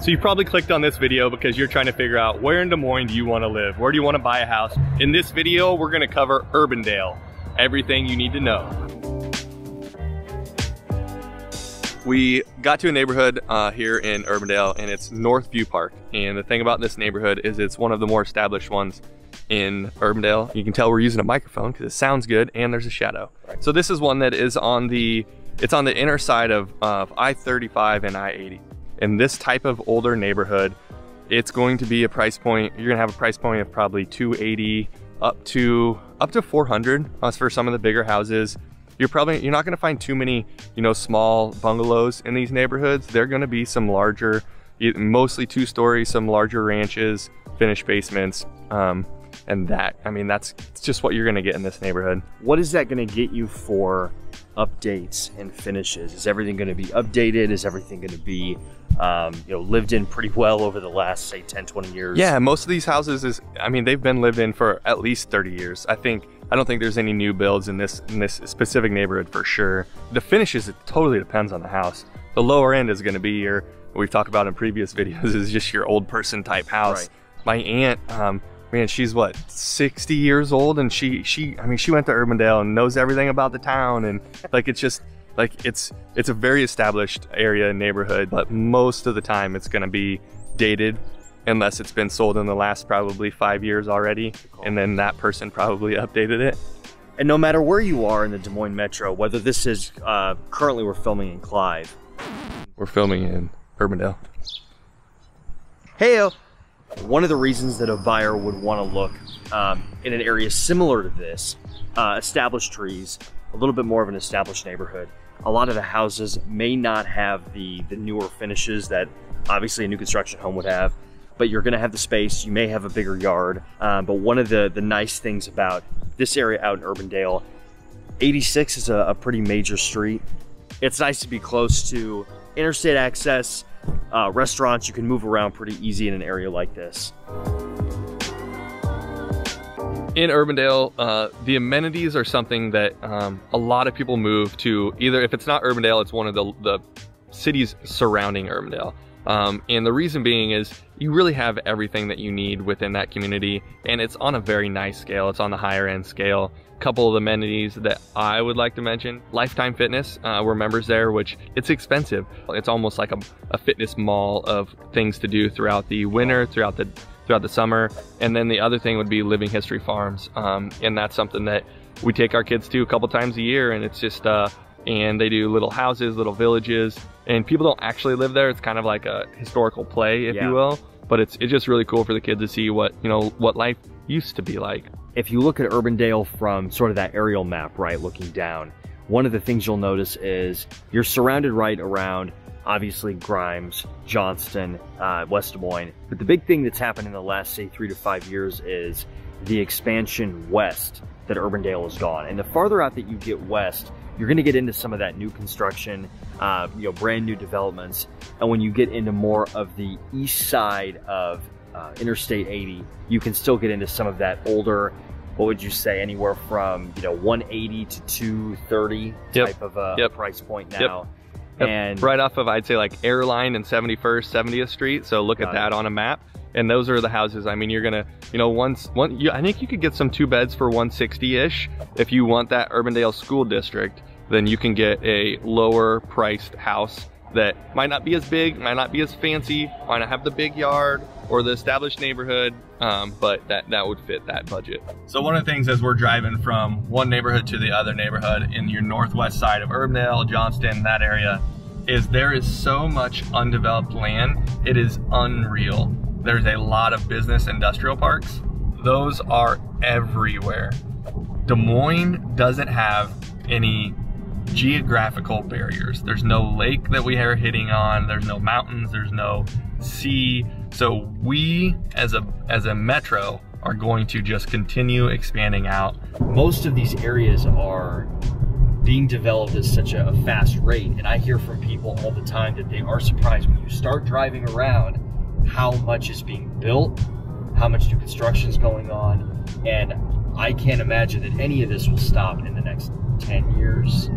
So you probably clicked on this video because you're trying to figure out where in Des Moines do you want to live? Where do you want to buy a house? In this video, we're going to cover Urbandale. Everything you need to know. We got to a neighborhood uh, here in Urbandale and it's Northview Park. And the thing about this neighborhood is it's one of the more established ones in Urbandale. You can tell we're using a microphone because it sounds good and there's a shadow. So this is one that is on the, it's on the inner side of, of I-35 and I-80 in this type of older neighborhood, it's going to be a price point, you're gonna have a price point of probably 280 up to up to 400 That's for some of the bigger houses. You're probably, you're not gonna find too many, you know, small bungalows in these neighborhoods. They're gonna be some larger, mostly two story, some larger ranches, finished basements. Um, and that, I mean, that's just what you're gonna get in this neighborhood. What is that gonna get you for updates and finishes? Is everything gonna be updated? Is everything gonna be um, you know, lived in pretty well over the last, say, 10, 20 years. Yeah, most of these houses is, I mean, they've been lived in for at least 30 years. I think, I don't think there's any new builds in this, in this specific neighborhood for sure. The finishes, it totally depends on the house. The lower end is gonna be your, we've talked about in previous videos, is just your old person type house. Right. My aunt, um, man, she's what, 60 years old and she, she, I mean, she went to Urbandale and knows everything about the town and like, it's just, like it's it's a very established area and neighborhood, but most of the time it's going to be dated unless it's been sold in the last probably five years already, and then that person probably updated it. And no matter where you are in the Des Moines Metro, whether this is uh, currently we're filming in Clive, we're filming in Urbandale. Hey, one of the reasons that a buyer would want to look um, in an area similar to this, uh, established trees, a little bit more of an established neighborhood, a lot of the houses may not have the, the newer finishes that obviously a new construction home would have, but you're gonna have the space, you may have a bigger yard. Um, but one of the, the nice things about this area out in Urbandale, 86 is a, a pretty major street. It's nice to be close to interstate access, uh, restaurants, you can move around pretty easy in an area like this in Urbandale, uh, the amenities are something that um, a lot of people move to. Either if it's not Urbandale, it's one of the, the cities surrounding Urbandale. Um, and the reason being is you really have everything that you need within that community, and it's on a very nice scale. It's on the higher end scale. Couple of amenities that I would like to mention: Lifetime Fitness. Uh, we're members there, which it's expensive. It's almost like a, a fitness mall of things to do throughout the winter, throughout the throughout the summer. And then the other thing would be Living History Farms. Um, and that's something that we take our kids to a couple times a year. And it's just, uh, and they do little houses, little villages. And people don't actually live there. It's kind of like a historical play, if yeah. you will. But it's, it's just really cool for the kids to see what, you know, what life used to be like. If you look at Urbandale from sort of that aerial map, right, looking down, one of the things you'll notice is you're surrounded right around obviously Grimes, Johnston, uh, West Des Moines. But the big thing that's happened in the last, say, three to five years is the expansion west that Urbandale has gone. And the farther out that you get west, you're going to get into some of that new construction, uh, you know, brand new developments. And when you get into more of the east side of uh, Interstate 80, you can still get into some of that older, what would you say, anywhere from, you know, 180 to 230 yep. type of a yep. price point now. Yep and right off of I'd say like Airline and 71st, 70th Street. So look at that it. on a map. And those are the houses. I mean, you're gonna, you know, once one. You, I think you could get some two beds for 160-ish if you want that Urbandale School District. Then you can get a lower priced house that might not be as big, might not be as fancy, might not have the big yard or the established neighborhood, um, but that, that would fit that budget. So one of the things as we're driving from one neighborhood to the other neighborhood in your northwest side of Urbandale, Johnston, that area, is there is so much undeveloped land, it is unreal. There's a lot of business industrial parks. Those are everywhere. Des Moines doesn't have any geographical barriers. There's no lake that we are hitting on, there's no mountains, there's no sea. So we as a as a metro are going to just continue expanding out. Most of these areas are being developed at such a fast rate and I hear from people all the time that they are surprised when you start driving around how much is being built, how much new construction is going on, and I can't imagine that any of this will stop in the next 10 years.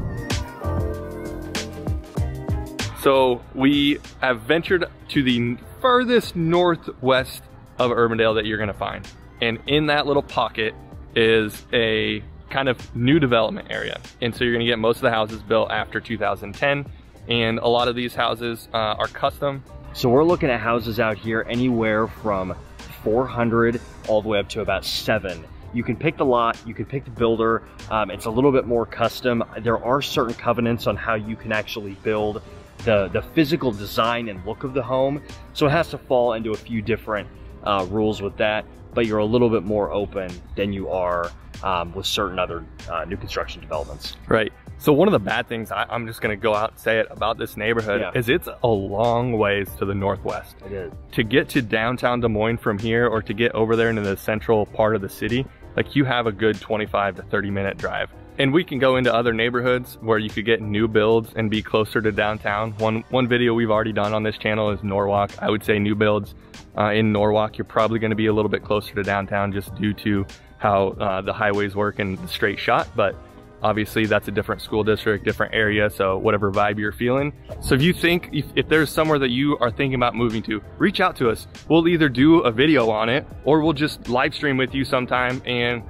So we have ventured to the furthest northwest of Urbandale that you're gonna find. And in that little pocket is a kind of new development area. And so you're gonna get most of the houses built after 2010. And a lot of these houses uh, are custom. So we're looking at houses out here anywhere from 400 all the way up to about seven. You can pick the lot, you can pick the builder. Um, it's a little bit more custom. There are certain covenants on how you can actually build the, the physical design and look of the home. So it has to fall into a few different uh, rules with that, but you're a little bit more open than you are um, with certain other uh, new construction developments. Right. So one of the bad things, I, am just gonna go out and say it about this neighborhood, yeah. is it's a long ways to the northwest. It is. To get to downtown Des Moines from here or to get over there into the central part of the city, like you have a good 25 to 30 minute drive. And we can go into other neighborhoods where you could get new builds and be closer to downtown. One, one video we've already done on this channel is Norwalk. I would say new builds uh, in Norwalk, you're probably gonna be a little bit closer to downtown just due to how uh, the highways work and the straight shot. But obviously that's a different school district, different area, so whatever vibe you're feeling. So if you think, if, if, there's somewhere that you are thinking about moving to, reach out to us. We'll either do a video on it or we'll just live stream with you sometime and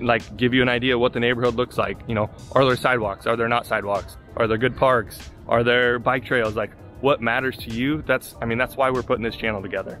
like give you an idea of what the neighborhood looks like. You know, are there sidewalks? Are there not sidewalks? Are there good parks? Are there bike trails? Like what matters to you? That's, I mean, that's why we're putting this channel together.